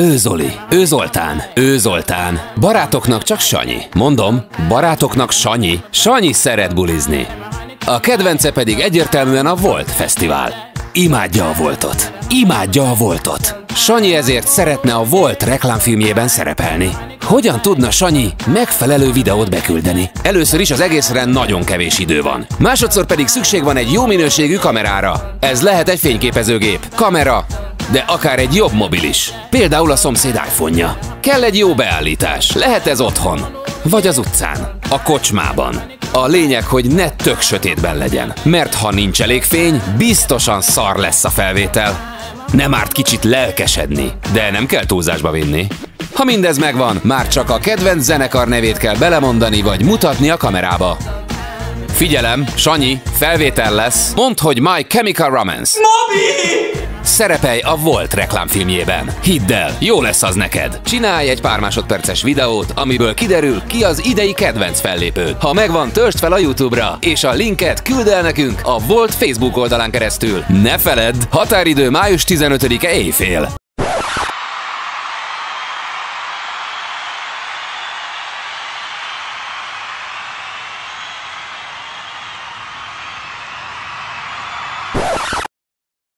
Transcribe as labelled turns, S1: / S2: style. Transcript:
S1: Ő Zoli, ő Zoltán, ő Zoltán. Barátoknak csak Sanyi. Mondom, barátoknak Sanyi. Sanyi szeret bulizni. A kedvence pedig egyértelműen a Volt Fesztivál. Imádja a Voltot. Imádja a Voltot. Sanyi ezért szeretne a Volt reklámfilmjében szerepelni. Hogyan tudna Sanyi megfelelő videót beküldeni? Először is az egészre nagyon kevés idő van. Másodszor pedig szükség van egy jó minőségű kamerára. Ez lehet egy fényképezőgép, kamera, de akár egy jobb mobil is. Például a szomszéd iPhone-ja. Kell egy jó beállítás, lehet ez otthon, vagy az utcán, a kocsmában. A lényeg, hogy ne tök sötétben legyen, mert ha nincs elég fény, biztosan szar lesz a felvétel. Nem árt kicsit lelkesedni, de nem kell túlzásba vinni. Ha mindez megvan, már csak a kedvenc zenekar nevét kell belemondani vagy mutatni a kamerába. Figyelem, Sanyi, felvétel lesz. Mondd, hogy My Chemical Romance.
S2: Mobi!
S1: Szerepelj a Volt reklámfilmjében. Hidd el, jó lesz az neked. Csinálj egy pár másodperces videót, amiből kiderül, ki az idei kedvenc fellépő. Ha megvan, töltsd fel a YouTube-ra, és a linket küld el nekünk a Volt Facebook oldalán keresztül. Ne feledd, határidő május 15-e éjfél.